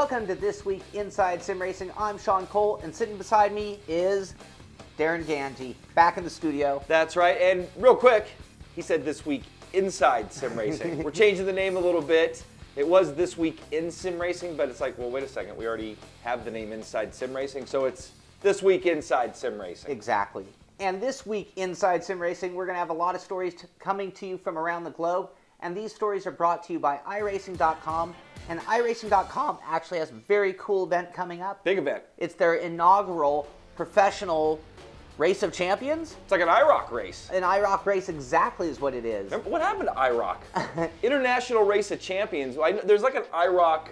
Welcome to This Week Inside Sim Racing. I'm Sean Cole, and sitting beside me is Darren Ganji, back in the studio. That's right. And real quick, he said this week inside sim racing. We're changing the name a little bit. It was this week in sim racing, but it's like, well, wait a second. We already have the name inside sim racing, so it's this week inside sim racing. Exactly. And this week inside Sim Racing, we're going to have a lot of stories coming to you from around the globe. And these stories are brought to you by iRacing.com. And iRacing.com actually has a very cool event coming up. Big event. It's their inaugural professional race of champions. It's like an IROC race. An IROC race exactly is what it is. What happened to IROC? International Race of Champions. I There's like an IROC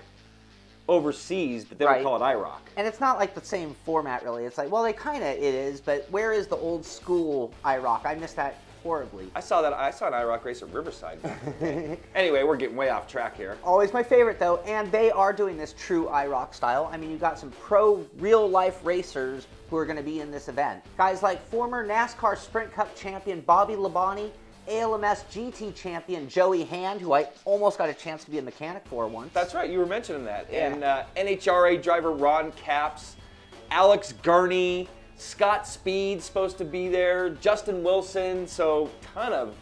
overseas, but they Right. don't call it IROC. And it's not like the same format really. It's like, well, they kind of it is, but where is the old school IROC? I missed that horribly. I saw that. I saw an IROC race at Riverside. back in the day. anyway, we're getting way off track here. Always my favorite though, and they are doing this true IROC style. I mean, you got some pro real life racers who are going to be in this event. Guys like former NASCAR Sprint Cup champion Bobby Labonte, ALMS GT champion Joey Hand, who I almost got a chance to be a mechanic for once. That's right. You were mentioning that. Yeah. And uh, NHRA driver Ron Capps, Alex Gurney, Scott Speed's supposed to be there, Justin Wilson. So ton of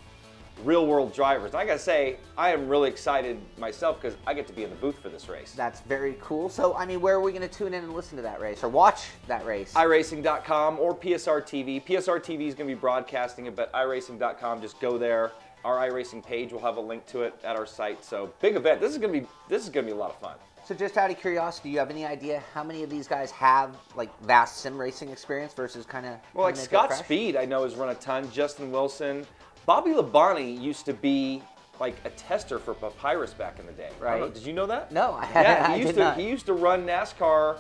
real world drivers. I gotta say, I am really excited myself because I get to be in the booth for this race. That's very cool. So, I mean, where are we going to tune in and listen to that race or watch that race? iRacing.com or PSR TV. PSR TV is going to be broadcasting it, but iRacing.com, just go there. Our iRacing page will have a link to it at our site. So big event. This is going to be this is going to be a lot of fun. So, just out of curiosity, do you have any idea how many of these guys have like vast sim racing experience versus kind of Well, like Scott Speed, I know has run a ton. Justin Wilson, Bobby Labonte used to be like a tester for Papyrus back in the day. I don't know, Right. Did you know that? No, I, Yeah, I he used did to not. he used to run NASCAR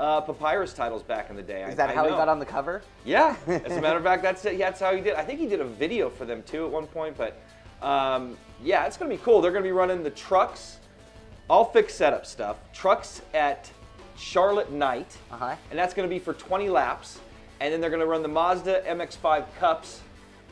uh, Papyrus titles back in the day. Is that how he got on the cover? Yeah, as a matter of fact, that's it. Yeah, that's how he did. I think he did a video for them too at one point. But um, yeah, it's going to be cool. They're going to be running the trucks, all fixed setup stuff. Trucks at Charlotte Night, Uh-huh. and that's going to be for 20 laps. And then they're going to run the Mazda MX-5 Cups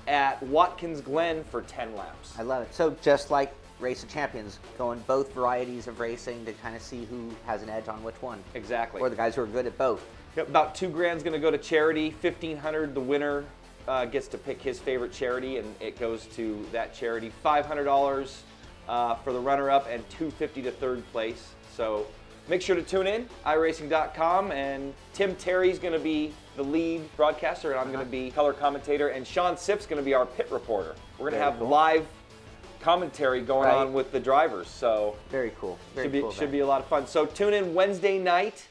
at Watkins Glen for 10 laps. I love it. So just like Race of Champions, going both varieties of racing to kind of see who has an edge on which one, Exactly. or the guys who are good at both. Yep, about two grand's going to go to charity. Fifteen hundred, the winner uh, gets to pick his favorite charity, and it goes to that charity. Five hundred dollars uh, for the runner-up, and two fifty to third place. So make sure to tune in iRacing.com, and Tim Terry's going to be the lead broadcaster, and I'm going to be color commentator, and Sean Sipp's going to be our pit reporter. We're going to have cool. live commentary going Right. on with the drivers. So Very cool. Very should be cool. should be a lot of fun. So tune in Wednesday night,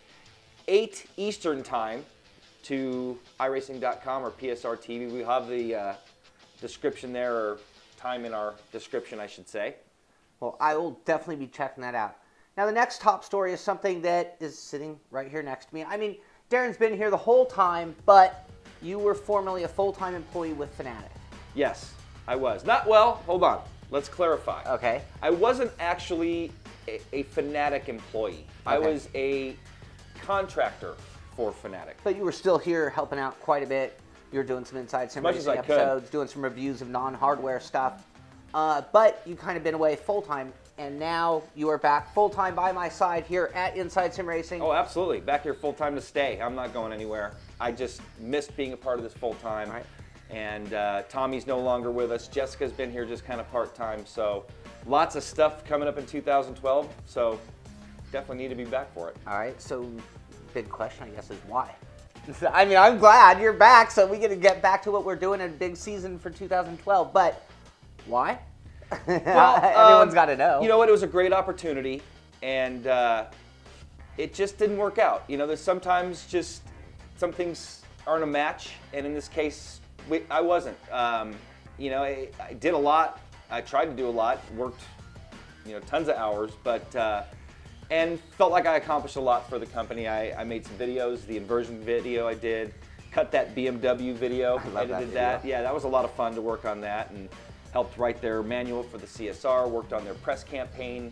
eight Eastern time, to iRacing.com or PSR TV. We have the uh, description there, or time in our description, I should say. Well, I will definitely be checking that out. Now, the next top story is something that is sitting right here next to me. I mean, Darren's been here the whole time, but you were formerly a full-time employee with Fanatec. Yes, I was. Not well. Hold on. Let's clarify. Okay. I wasn't actually a, a Fanatec employee. I was a contractor for Fanatec. But you were still here helping out quite a bit. You were doing some inside sim racing I could. episodes, doing some reviews of non-hardware stuff. Uh, but you kind of been away full time, and now you are back full time by my side here at Inside Sim Racing. Oh, absolutely. Back here full time to stay. I'm not going anywhere. I just missed being a part of this full time. Right. And uh, Tommy's no longer with us. Jessica's been here just kind of part time. So lots of stuff coming up in 2012. So definitely need to be back for it. All right. So, big question, I guess, is why. I mean, I'm glad you're back, so we get to get back to what we're doing in a big season for 2012. But why? Well, everyone's um, got to know. You know what? It was a great opportunity, and uh, it just didn't work out. You know, there's sometimes just some things aren't a match, and in this case, we, I wasn't. Um, you know, I, I did a lot. I tried to do a lot. Worked, you know, tons of hours, but uh, and felt like I accomplished a lot for the company. I, I made some videos. The inversion video I did. Cut that BMW video. I that edited that. video. Yeah, that was a lot of fun to work on that and helped write their manual for the CSR, worked on their press campaign.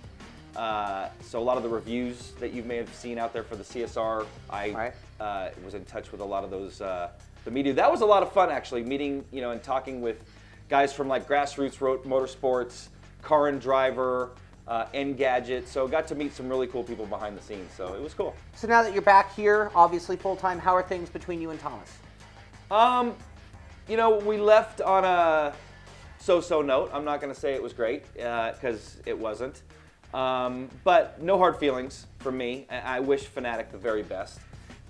Uh, so a lot of the reviews that you may have seen out there for the CSR, I uh, was in touch with a lot of those uh, the media. That was a lot of fun actually, meeting you know and talking with guys from like grassroots ro- motorsports, car and driver, uh, Engadget. So got to meet some really cool people behind the scenes. So it was cool. So now that you're back here, obviously full time, how are things between you and Thomas? Um, you know, we left on a so-so note. I'm not going to say it was great because uh, it wasn't. Um, but no hard feelings for me. I, I wish Fanatec the very best,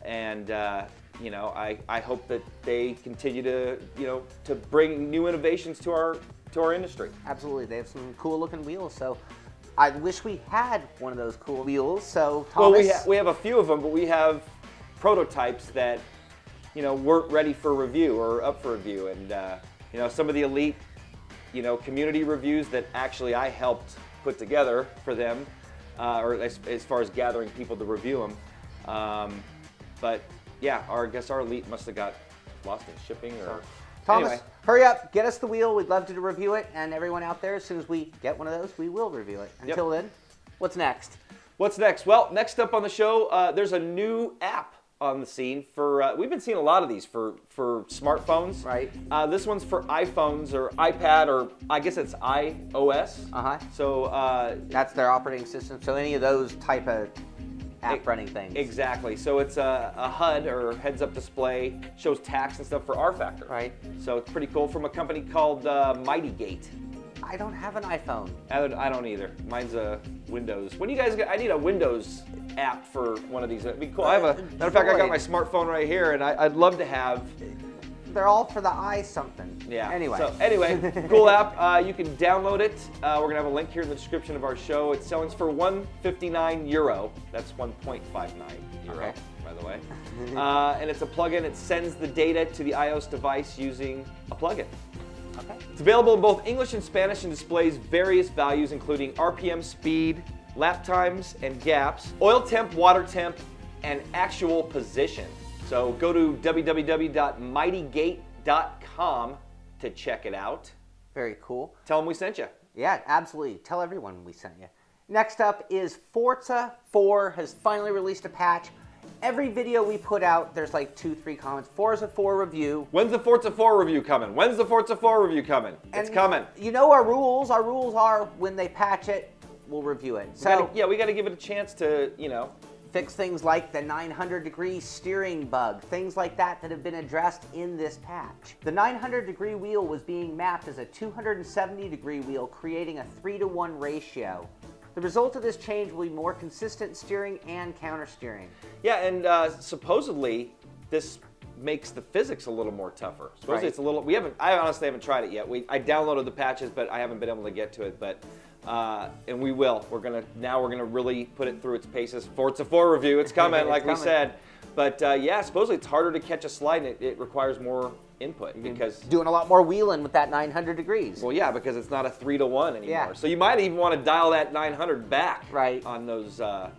and uh, you know, I, I hope that they continue to you know to bring new innovations to our to our industry. Absolutely, they have some cool looking wheels. So I wish we had one of those cool wheels. So Thomas, well, we ha- we have a few of them, but we have prototypes that you know weren't ready for review or up for review, and uh, you know some of the elite you know community reviews that actually I helped put together for them, uh, or as, as, far as gathering people to review them. Um, but yeah, our, I guess our elite must have got lost in shipping or. Thomas, anyway. hurry up, get us the wheel. We'd love to review it, and everyone out there, as soon as we get one of those, we will review it. Until yep. then, what's next? What's next? Well, next up on the show, uh, there's a new app on the scene for. Uh, we've been seeing a lot of these for for smartphones. Right. Uh, this one's for iPhones or iPad or I guess it's iOS. Uh huh. So uh, that's their operating system. So any of those type of app it, running things. Exactly. So it's a, a HUD or heads-up display, shows tax and stuff for rFactor Right. So it's pretty cool from a company called uh, Mightygate. I don't have an iPhone. I don't, I don't either. Mine's a Windows. When you guys get, I need a Windows app for one of these. It'd be cool. I have a, uh, matter of fact, I got my smartphone right here, and I, would love to have. They're all for the i something. Yeah. Anyway. So anyway, cool app. Uh, you can download it. Uh, we're gonna have a link here in the description of our show. It's selling for 159 euro. That's 1.59 euro, okay. by the way. uh, and it's a plugin. It sends the data to the iOS device using a plugin. Okay. It's available in both English and Spanish and displays various values including RPM speed, lap times and gaps, oil temp, water temp, and actual position. So go to www.mightygate.com to check it out. Very cool. Tell them we sent you. Yeah, absolutely. Tell everyone we sent you. Next up is Forza 4 has finally released a patch every video we put out, there's like two, three comments. Forza 4 review. When's the Forza 4 review coming? When's the Forza 4 review coming? And it's coming. You know our rules. Our rules are when they patch it, we'll review it. So gotta, yeah, we got to give it a chance to, you know, fix things like the 900 degree steering bug, things like that that have been addressed in this patch. The 900 degree wheel was being mapped as a 270 degree wheel, creating a 3 to 1 ratio. The result of this change will be more consistent steering and counter steering. Yeah, and uh, supposedly this makes the physics a little more tougher. Supposedly right. it's a little. We haven't. I honestly haven't tried it yet. We I downloaded the patches, but I haven't been able to get to it. But uh, and we will. We're gonna now. We're gonna really put it through its paces. Forza 4 review. It's coming, it's like coming. we said. But uh, yeah, supposedly it's harder to catch a slide, and it, it requires more input because doing a lot more wheeling with that 900 degrees. Well, yeah, because it's not a three to one anymore. Yeah. So you might even want to dial that 900 back right. on those uh,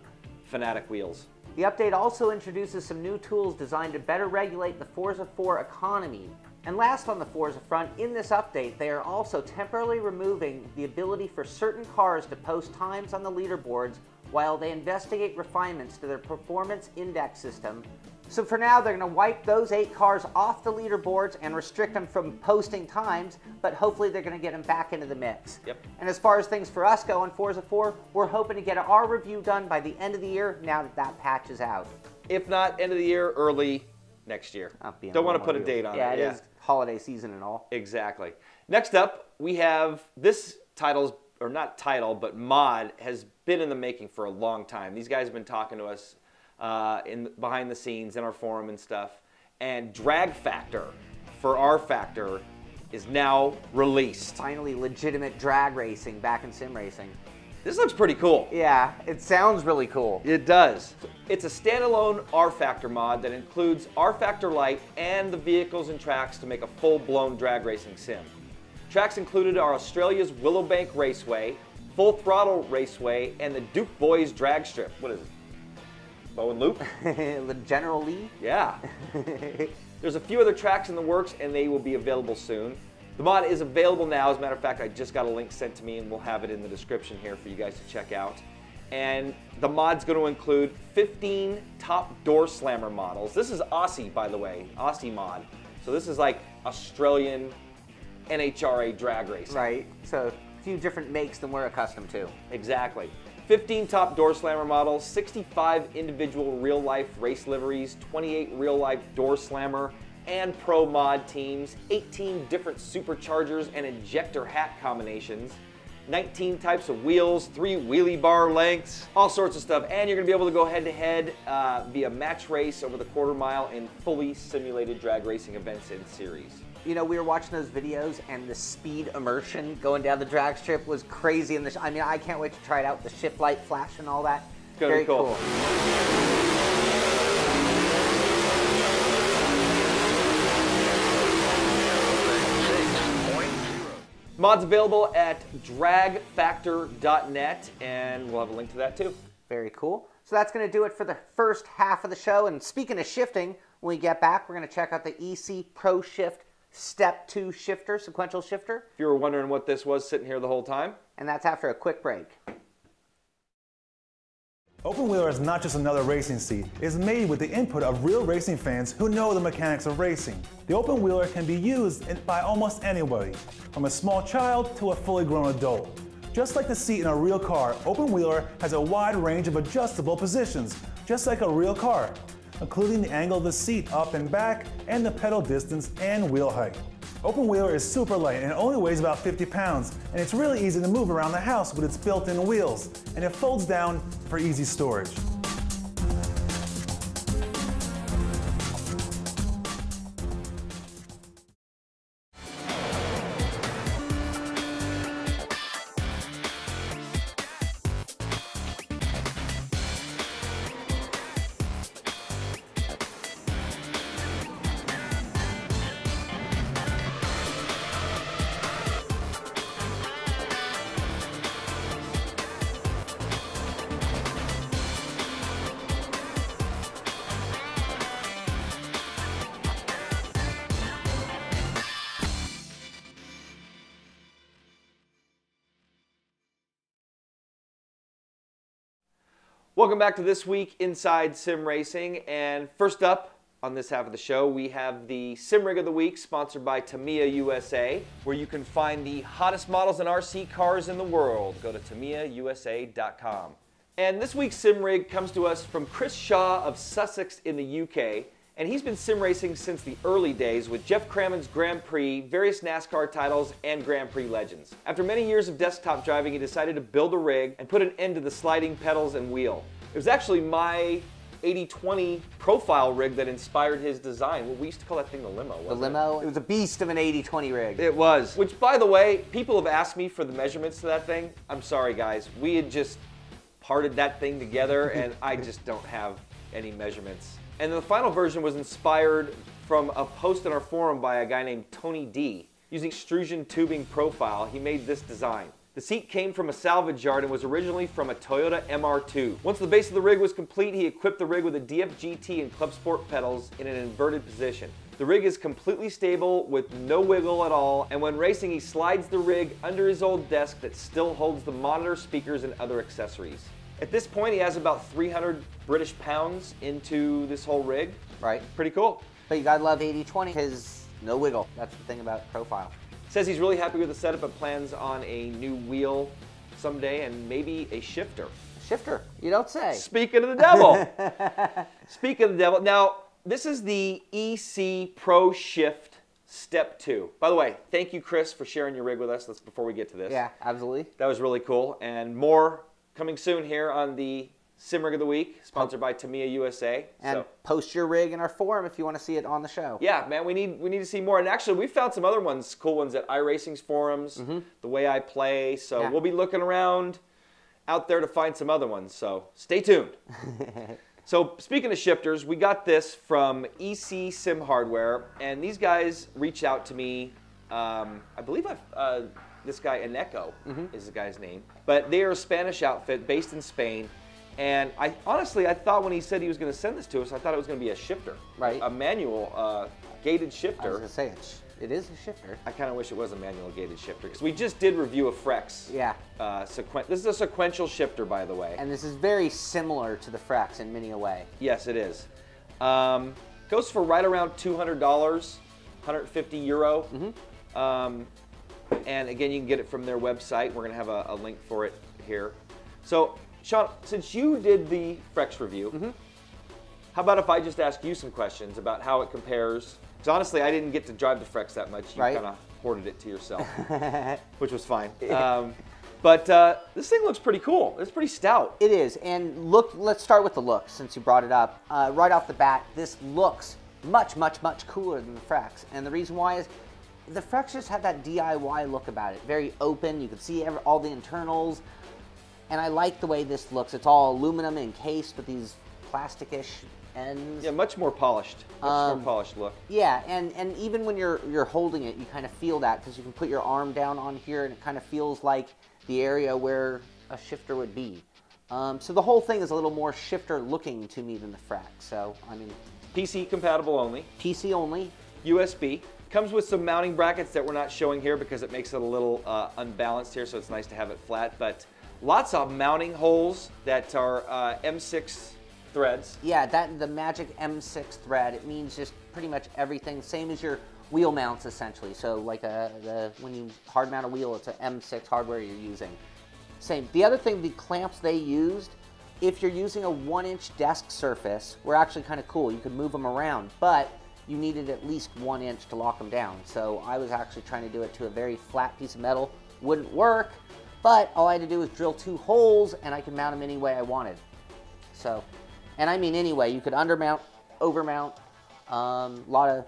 Fanatec wheels. The update also introduces some new tools designed to better regulate the Forza 4 economy. And last on the Forza front, in this update, they are also temporarily removing the ability for certain cars to post times on the leaderboards while they investigate refinements to their performance index system so for now, they're going to wipe those eight cars off the leaderboards and restrict them from posting times, but hopefully they're going to get them back into the mix. Yep. And as far as things for us go on Forza 4, we're hoping to get our review done by the end of the year now that that patch is out. If not end of the year, early next year. Don't want to put a date on yeah, it. Yeah, it is holiday season and all. Exactly. Next up, we have this title's or not title, but mod has been in the making for a long time. These guys have been talking to us uh, in behind the scenes in our forum and stuff. And Drag Factor for rFactor is now released. Finally, legitimate drag racing back in sim racing. This looks pretty cool. Yeah, it sounds really cool. It does. It's a standalone R-Factor mod that includes R-Factor Lite and the vehicles and tracks to make a full-blown drag racing sim. Tracks included are Australia's Willowbank Raceway, Full Throttle Raceway, and the Duke Boys Drag Strip. What is it? Bow and Loop. General Lee. Yeah. There's a few other tracks in the works, and they will be available soon. The mod is available now. As a matter of fact, I just got a link sent to me, and we'll have it in the description here for you guys to check out. And the mod's going to include 15 top door slammer models. This is Aussie, by the way, Aussie mod. So this is like Australian NHRA drag racing. Right. So a few different makes than we're accustomed to. Exactly. 15 top door slammer models, 65 individual real life race liveries, 28 real life door slammer and pro mod teams, 18 different superchargers and injector hat combinations, 19 types of wheels, three wheelie bar lengths, all sorts of stuff. And you're gonna be able to go head to head uh, via match race over the quarter mile in fully simulated drag racing events and series. You know, we were watching those videos and the speed immersion going down the drag strip was crazy. And the, I mean, I can't wait to try it out. The shift light flash and all that. Gonna Very cool. cool. Mods available at dragfactor.net, and we'll have a link to that too. Very cool. So that's going to do it for the first half of the show. And speaking of shifting, when we get back, we're going to check out the EC Pro Shift Step 2 shifter, sequential shifter. If you were wondering what this was sitting here the whole time, And that's after a quick break. Open Wheeler is not just another racing seat. It's made with the input of real racing fans who know the mechanics of racing. The Open Wheeler can be used by almost anybody, from a small child to a fully grown adult. Just like the seat in a real car, Open Wheeler has a wide range of adjustable positions, just like a real car, including the angle of the seat up and back, and the pedal distance and wheel height. Open Wheeler is super light and it only weighs about 50 pounds, and it's really easy to move around the house with its built-in wheels, and it folds down for easy storage. Welcome back to this week inside Sim Racing. And first up on this half of the show, we have the Sim Rig of the Week, sponsored by Tamiya USA, where you can find the hottest models and RC cars in the world. Go to TamiyaUSA.com. And this week's Sim Rig comes to us from Chris Shaw of Sussex in the UK. And he's been sim racing since the early days with Geoff Crammond's Grand Prix, various NASCAR titles, and Grand Prix legends. After many years of desktop driving, he decided to build a rig and put an end to the sliding pedals and wheel. It was actually my 80-20 profile rig that inspired his design. Well, we used to call that thing the limo. The wasn't it? limo, it was a beast of an 80-20 rig. It was. Which, by the way, people have asked me for the measurements to that thing. I'm sorry, guys. We had just parted that thing together, and I just don't have any measurements. And the final version was inspired from a post in our forum by a guy named Tony D. Using extrusion tubing profile, he made this design. The seat came from a salvage yard and was originally from a Toyota MR2. Once the base of the rig was complete, he equipped the rig with a DFGT and Club Sport pedals in an inverted position. The rig is completely stable with no wiggle at all, and when racing, he slides the rig under his old desk that still holds the monitor, speakers, and other accessories. At this point, he has about 300 British pounds into this whole rig. Right. Pretty cool. But you gotta love 80-20 because no wiggle. That's the thing about profile. Says he's really happy with the setup and plans on a new wheel someday and maybe a shifter. Shifter, you don't say. Speaking of the devil. Speaking of the devil. Now, this is the EC Pro Shift Step 2. By the way, thank you, Chris, for sharing your rig with us. That's before we get to this. Yeah, absolutely. That was really cool. And more coming soon here on the Sim Rig of the Week, sponsored by Tamiya USA. And so, post your rig in our forum if you want to see it on the show. yeah, man, we need we need to see more. And actually, we found some other ones, cool ones at iRacing's forums, the way I play. So Mm-hmm. Yeah. we'll be looking around out there to find some other ones. So stay tuned. so speaking of shifters, we got this from EC Sim Hardware, and these guys reached out to me. Um, I believe I've. Uh, this guy Eneco Mm-hmm. is the guy's name, but they are a Spanish outfit based in Spain. And I honestly, I thought when he said he was going to send this to us, I thought it was going to be a shifter, Right. A manual uh, gated I was shifter. say it's, it is a shifter. I kind of wish it was a manual gated shifter because we just did review a Frex. Yeah. Uh, sequen- this is a sequential shifter, by the way. And this is very similar to the Frex in many a way. yes, it is. Um, goes for right around two hundred dollars, 150 euro. Mm-hmm. Um, and again, you can get it from their website. We're going to have a, a link for it here. So, Sean, since you did the Frex review, Mm-hmm. how about if I just ask you some questions about how it compares? Because honestly, I didn't get to drive the Frex that much. You Right. kind of hoarded it to yourself, which was fine. Um, but uh, this thing looks pretty cool. It's pretty stout. It is, and look. Let's start with the look, since you brought it up. Uh, right off the bat, this looks much, much, much cooler than the Frex, and the reason why is the just had that DIY look about it. Very open. You can see every, all the internals, and I like the way this looks. It's all aluminum encased with these plasticish ends. Yeah, much more polished. Much Um, more polished look. Yeah, and, and even when you're you're holding it, you kind of feel that because you can put your arm down on here, and it kind of feels like the area where a shifter would be. Um, so the whole thing is a little more shifter looking to me than the Frex. So I mean, PC compatible only. PC only. USB. Comes with some mounting brackets that we're not showing here because it makes it a little uh, unbalanced here, so it's nice to have it flat. But lots of mounting holes that are uh, M6 threads. Yeah, that the Magic M6 thread. It means just pretty much everything. Same as your wheel mounts essentially. So like a the when you hard mount a wheel, it's an M6 hardware you're using. Same. The other thing, the clamps they used, if you're using a one inch desk surface, were actually kind of cool. You could move them around, but you needed at least one inch to lock them down. So I was actually trying to do it to a very flat piece of metal. Wouldn't work, but all I had to do was drill two holes and I could mount them any way I wanted. So, and I mean anyway, you could undermount, overmount, a um, lot of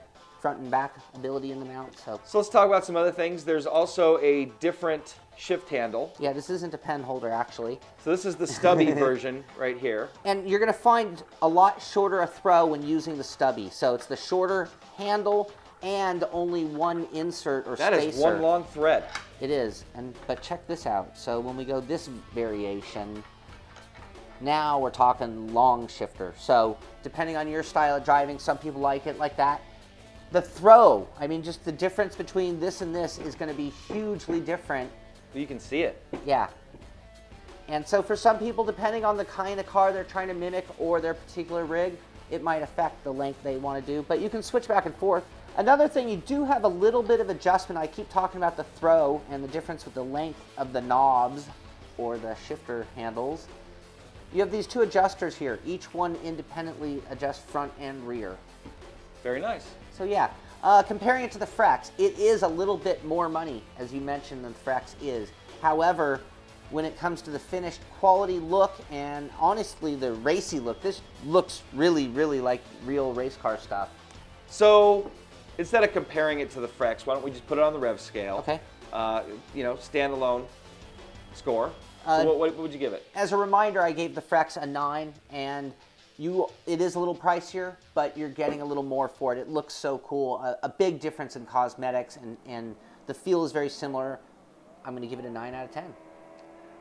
front and back ability in the mount. So So let's talk about some other things. There's also a different shift handle. yeah, this isn't a pen holder actually. So this is the stubby version right here. And you're gonna find a lot shorter a throw when using the stubby. So it's the shorter handle and only one insert or That spacer. is one long thread. It is, and but check this out. So when we go this variation, now we're talking long shifter. So depending on your style of driving, some people like it like that. The throw, I mean, just the difference between this and this is going to be hugely different. You can see it. Yeah. And so for some people, depending on the kind of car they're trying to mimic or their particular rig, it might affect the length they want to do. But you can switch back and forth. Another thing, you do have a little bit of adjustment. I keep talking about the throw and the difference with the length of the knobs or the shifter handles. You have these two adjusters here. Each one independently adjusts front and rear. Very nice. So yeah, uh, comparing it to the Frex, it is a little bit more money, as you mentioned, than the Frex is. However, when it comes to the finished quality look and honestly the racy look, this looks really, really like real race car stuff. So instead of comparing it to the Frex, why don't we just put it on the rev scale? Okay. Uh, you know, standalone score. Uh, so what, what would you give it? As a reminder, I gave the Frex a nine, and you it is a little pricier, but you're getting a little more for it. It looks so cool. A, a big difference in cosmetics, and, and the feel is very similar. I'm going to give it a nine out of ten.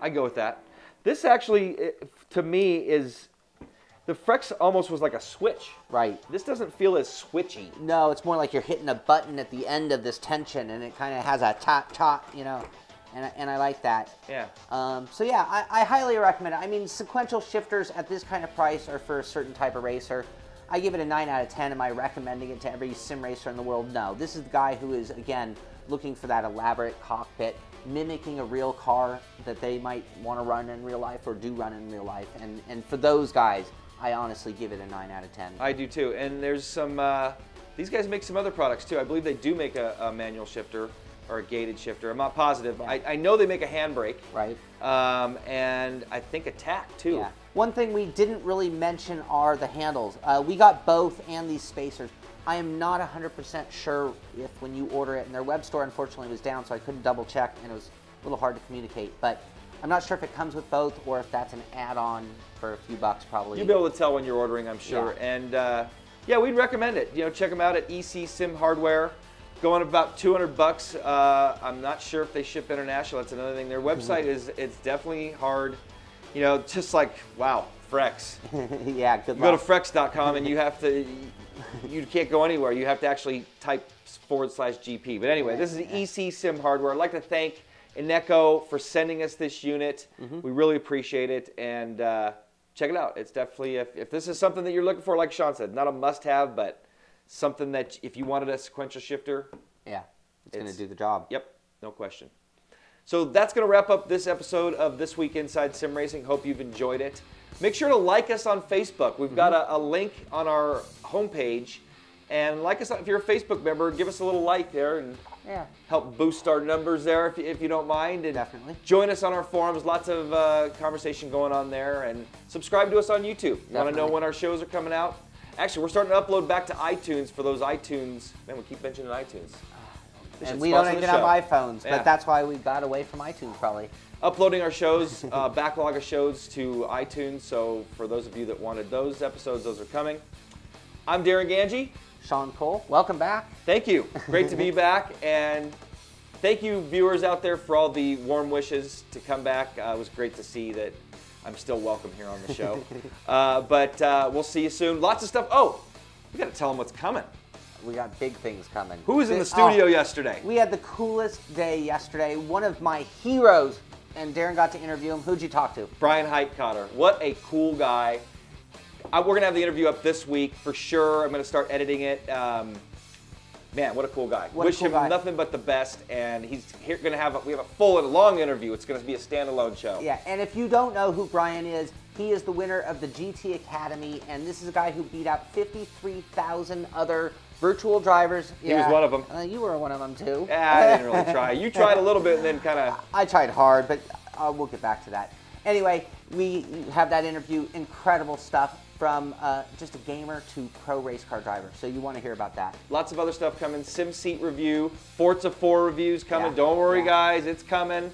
I go with that. This actually, eh, to me, is the Frex almost was like a switch. Right. This doesn't feel as switchy. No, it's more like you're hitting a button at the end of this tension, and it kind of has a tap tap, you know, and, I- and I like that. Yeah. Um, so yeah, I, I highly recommend it. I mean, sequential shifters at this kind of price are for a certain type of racer. I give it a nine out of ten. Am I recommending it to every sim racer in the world? No. This is the guy who is again looking for that elaborate cockpit, mimicking a real car that they might want to run in real life or do run in real life. And and for those guys, I honestly give it a nine out of ten. I do too. And there's some, uh, these guys make some other products too. I believe they do make a, a manual shifter or a gated shifter. I'm not positive. I, I know they make a handbrake. Right. Um, and I think a tack too. Yeah. One thing we didn't really mention are the handles. Uh, we got both and these spacers. I am not 100% sure if when you order it, and their web store unfortunately was down, so I couldn't double check, and it was a little hard to communicate. But I'm not sure if it comes with both or if that's an add-on for a few bucks, probably. You'll be able to tell when you're ordering, I'm sure. Yeah. And uh, yeah, we'd recommend it. You know, check them out at EC Sim Hardware. Going about 200 bucks. Uh, I'm not sure if they ship international. That's another thing. Their website is it's definitely hard. You know, just like wow, Frex. yeah, good You go to frex.com and you have to you can't go anywhere. You have to actually type forward slash GP. But anyway, this is EC Sim Hardware. I'd like to thank Ineco for sending us this unit. We really appreciate it and uh, check it out. It's definitely if, if this is something that you're looking for, like Sean said, not a must-have, but something that if you wanted a sequential shifter, yeah, it's, going to do the job. yep, no question. So that's going to wrap up this episode of This Week Inside Sim Racing. Hope you've enjoyed it. Make sure to like us on Facebook. We've got a, a link on our homepage. And like us, if you're a Facebook member, give us a little like there and Yeah. help boost our numbers there if, you- if you don't mind. And Definitely. Join us on our forums. Lots of uh, conversation going on there. And subscribe to us on YouTube. Want to know when our shows are coming out? Actually, we're starting to upload back to iTunes for those iTunes. Man, we keep mentioning iTunes. They And we don't even have iPhones, Yeah. but that's why we got away from iTunes probably. uploading our shows, uh, backlog of shows to iTunes. So for those of you that wanted those episodes, those are coming. I'm Darren Ganji. Sean Cole, welcome back. Thank you. Great to be back. And thank you, viewers out there, for all the warm wishes to come back. Uh, it was great to see that I'm still welcome here on the show. uh, but uh, we'll see you soon. Lots of stuff. Oh, we got to tell them what's coming. We got big things coming. Who was in the studio oh, yesterday? We had the coolest day yesterday. One of my heroes, and Darren got to interview him. Who'd you talk to? Bryan Heitkotter. What a cool guy. Uh, we're going to have the interview up this week for sure. I'm going to start editing it. Um, man, what a cool guy. What Wish cool him guy. nothing but the best. And he's here going to have a, we have a full and long interview. It's going to be a standalone show. Yeah, and if you don't know who Bryan is, he is the winner of the GT Academy, and this is a guy who beat out 53,000 other virtual drivers. He was one of 'em. Uh, you were one of them too. Yeah, I didn't really try. You tried a little bit and then kind of. I tried hard, but uh, we'll get back to that. Anyway, we have that interview. Incredible stuff from uh, just a gamer to pro race car driver. So you want to hear about that. Lots of other stuff coming. Sim Seat review, Forza 4 reviews coming. Yeah, Don't worry, yeah. guys, it's coming.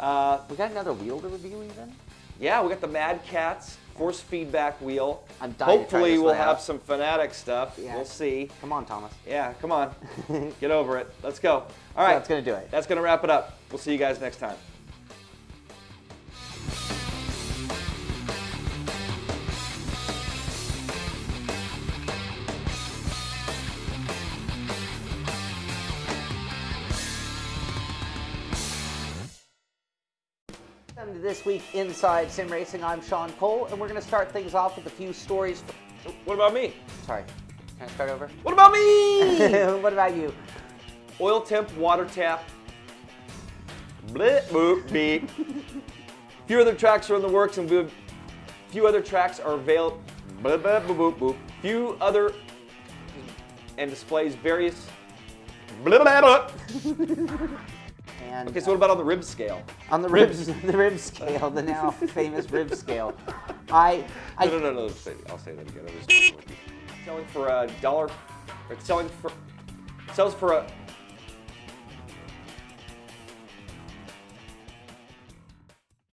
Uh, We got another wheel to review even. yeah, we got the Mad Catz force feedback wheel. I'm dying Hopefully, we'll have out. some Fanatec stuff. Yeah. We'll see. Come on, Thomas. Yeah, come on. Get over it. Let's go. All right. So that's gonna do it. That's going to wrap it up. We'll see you guys next time. This week inside Sim Racing. I'm Sean Cole, and we're going to start things off with a few stories. What about me? Sorry, can I start over? What about me? what about you? Oil temp, water tap. Blip, boop, beep. few other tracks are in the works, and a few other tracks are available. Boop, boop, boop, boop. Few other and displays various. Blip, blip, blip. And Okay, so what about on the rib scale? on the ribs, the rib scale, the now famous rib scale, I, I No, no, no, no. Say, I'll say that again. I'm just. Selling for a dollar. It's selling for. Sells for a